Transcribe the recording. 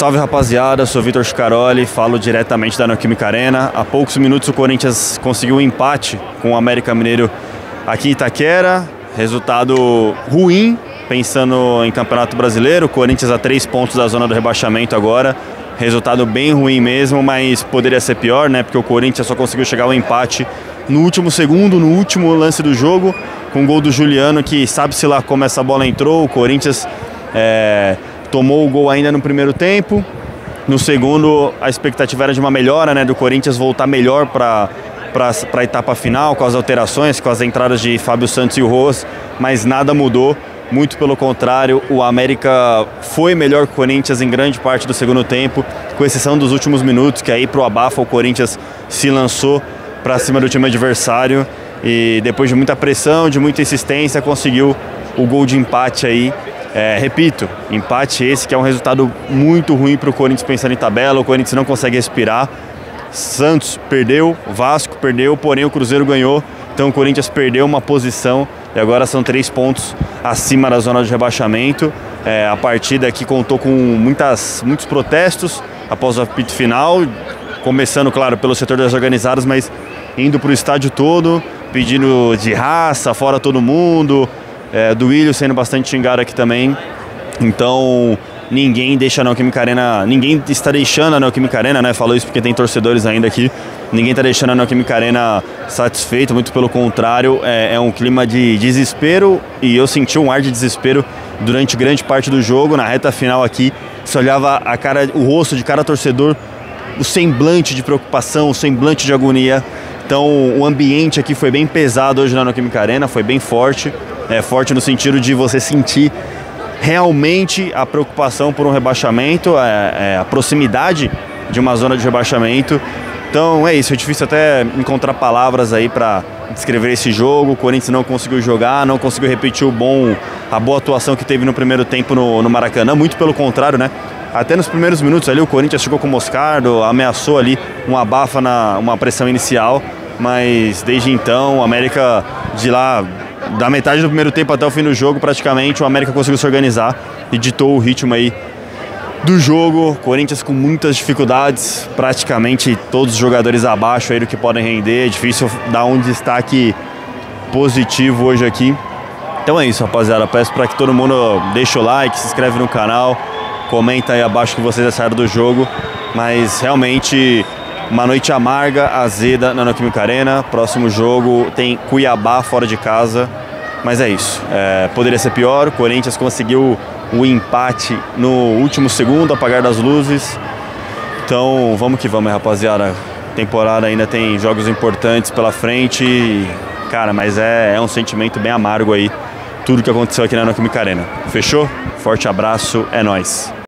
Salve rapaziada, sou Vitor Scaroli, falo diretamente da Neoquímica Arena. Há poucos minutos o Corinthians conseguiu um empate com o América Mineiro aqui em Itaquera. Resultado ruim, pensando em Campeonato Brasileiro. Corinthians a três pontos da zona do rebaixamento agora. Resultado bem ruim mesmo, mas poderia ser pior, né? Porque o Corinthians só conseguiu chegar ao empate no último segundo, no último lance do jogo, com o gol do Juliano, que sabe-se lá como essa bola entrou. O Corinthians é, tomou o gol ainda no primeiro tempo. No segundo, a expectativa era de uma melhora, né, do Corinthians voltar melhor para para a etapa final, com as alterações, com as entradas de Fábio Santos e o Ross, mas nada mudou. Muito pelo contrário, o América foi melhor que o Corinthians em grande parte do segundo tempo, com exceção dos últimos minutos, que aí pro abafa o Corinthians se lançou para cima do time adversário e depois de muita pressão, de muita insistência, conseguiu o gol de empate aí é, repito, empate esse que é um resultado muito ruim para o Corinthians pensando em tabela. O Corinthians não consegue respirar. Santos perdeu, Vasco perdeu, porém o Cruzeiro ganhou. Então o Corinthians perdeu uma posição e agora são três pontos acima da zona de rebaixamento. É, a partida aqui contou com muitas, muitos protestos após o apito final, começando, claro, pelo setor das organizadas, mas indo para o estádio todo, pedindo de raça, fora todo mundo, é, do Willian sendo bastante xingado aqui também. Então, ninguém deixa a Neoquímica Arena, ninguém está deixando a Neoquímica Arena, né? Falou isso porque tem torcedores ainda aqui. Ninguém está deixando a Neoquímica Arena satisfeito, muito pelo contrário, é, é, um clima de desespero e eu senti um ar de desespero durante grande parte do jogo. Na reta final aqui, você olhava a cara, o rosto de cada torcedor, o semblante de preocupação, o semblante de agonia. Então, o ambiente aqui foi bem pesado hoje na Neoquímica Arena, foi bem forte é, forte no sentido de você sentir realmente a preocupação por um rebaixamento, é, é, a proximidade de uma zona de rebaixamento. Então é isso, é difícil até encontrar palavras aí para descrever esse jogo. O Corinthians não conseguiu jogar, não conseguiu repetir o bom, a boa atuação que teve no primeiro tempo no, no Maracanã, muito pelo contrário, né? Até nos primeiros minutos ali o Corinthians chegou com o Moscardo, ameaçou ali um abafa na uma pressão inicial, mas desde então o América de lá da metade do primeiro tempo até o fim do jogo, praticamente, o América conseguiu se organizar e ditou o ritmo aí do jogo. Corinthians com muitas dificuldades, praticamente todos os jogadores abaixo aí do que podem render. É difícil dar um destaque positivo hoje aqui. Então é isso, rapaziada. Peço para que todo mundo deixe o like, se inscreve no canal, comenta aí abaixo que vocês acharam do jogo. Mas realmente uma noite amarga, azeda na Neoquímica Arena. Próximo jogo tem Cuiabá fora de casa. Mas é isso. É, poderia ser pior. O Corinthians conseguiu o empate no último segundo, apagar das luzes. Então vamos que vamos, rapaziada. Temporada ainda tem jogos importantes pela frente. Cara, mas é, é um sentimento bem amargo aí. Tudo que aconteceu aqui na Neoquímica Arena. Fechou? Forte abraço, é nóis.